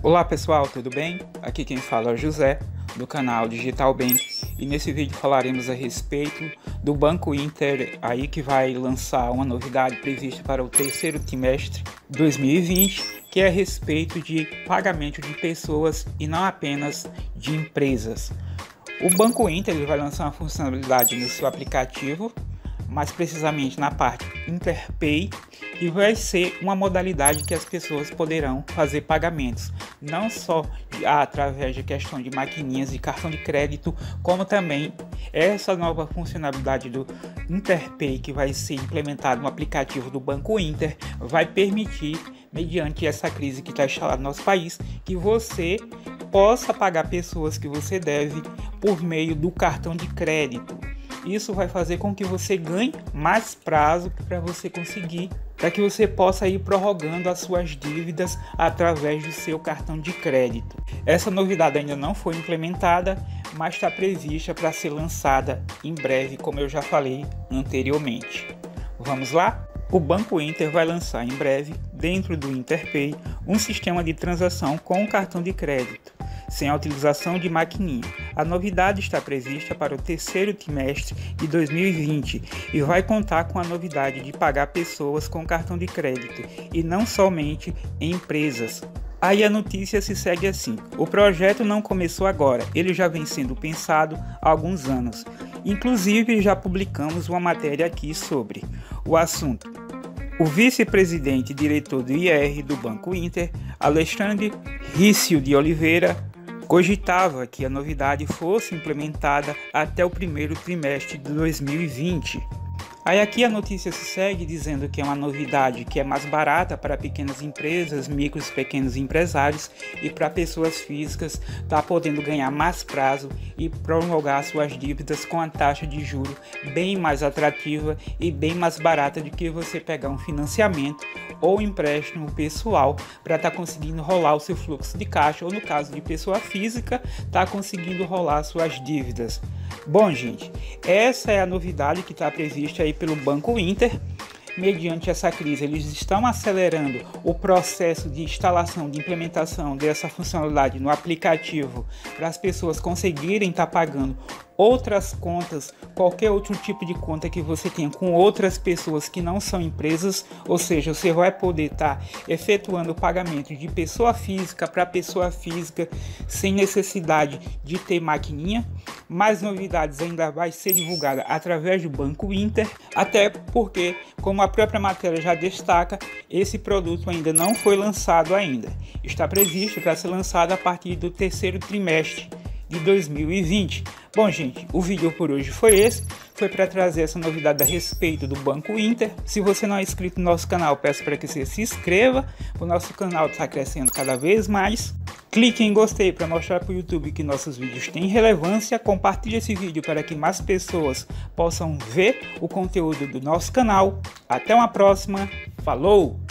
Olá pessoal, tudo bem? Aqui quem fala é o José, do canal Digital Bank, e nesse vídeo falaremos a respeito do Banco Inter aí que vai lançar uma novidade prevista para o terceiro trimestre 2020, que é a respeito de pagamento de pessoas e não apenas de empresas. O Banco Inter vai lançar uma funcionalidade no seu aplicativo mais precisamente na parte Interpay, e vai ser uma modalidade que as pessoas poderão fazer pagamentos, não só através de questão de maquininhas de cartão de crédito, como também essa nova funcionalidade do Interpay que vai ser implementada no aplicativo do Banco Inter, vai permitir, mediante essa crise que está instalada no nosso país, que você possa pagar pessoas que você deve por meio do cartão de crédito. Isso vai fazer com que você ganhe mais prazo para você conseguir, para que você possa ir prorrogando as suas dívidas através do seu cartão de crédito. Essa novidade ainda não foi implementada, mas está prevista para ser lançada em breve, como eu já falei anteriormente. Vamos lá? O Banco Inter vai lançar em breve, dentro do Interpay, um sistema de transação com cartão de crédito sem a utilização de maquininha. A novidade está prevista para o terceiro trimestre de 2020 e vai contar com a novidade de pagar pessoas com cartão de crédito e não somente empresas. Aí a notícia se segue assim: o projeto não começou agora, ele já vem sendo pensado há alguns anos. Inclusive, já publicamos uma matéria aqui sobre o assunto. O vice-presidente e diretor do IR do Banco Inter, Alexandre Rício de Oliveira, cogitava que a novidade fosse implementada até o primeiro trimestre de 2020. Aí aqui a notícia se segue dizendo que é uma novidade que é mais barata para pequenas empresas, micros e pequenos empresários e para pessoas físicas tá podendo ganhar mais prazo e prolongar suas dívidas com a taxa de juro bem mais atrativa e bem mais barata do que você pegar um financiamento ou empréstimo pessoal para estar tá conseguindo rolar o seu fluxo de caixa ou no caso de pessoa física tá conseguindo rolar suas dívidas. Bom, gente, essa é a novidade que está prevista aí pelo Banco Inter. Mediante essa crise, eles estão acelerando o processo de instalação, de implementação dessa funcionalidade no aplicativo para as pessoas conseguirem estar tá pagando outras contas, qualquer outro tipo de conta que você tenha com outras pessoas que não são empresas, ou seja, você vai poder estar tá efetuando o pagamento de pessoa física para pessoa física sem necessidade de ter maquininha. Mais novidades ainda vai ser divulgada através do Banco Inter, até porque, como a própria matéria já destaca, esse produto ainda não foi lançado ainda. Está previsto para ser lançado a partir do terceiro trimestre de 2020. Bom, gente, o vídeo por hoje foi esse. Foi para trazer essa novidade a respeito do Banco Inter. Se você não é inscrito no nosso canal, peço para que você se inscreva. O nosso canal está crescendo cada vez mais. Clique em gostei para mostrar para o YouTube que nossos vídeos têm relevância. Compartilhe esse vídeo para que mais pessoas possam ver o conteúdo do nosso canal. Até uma próxima. Falou!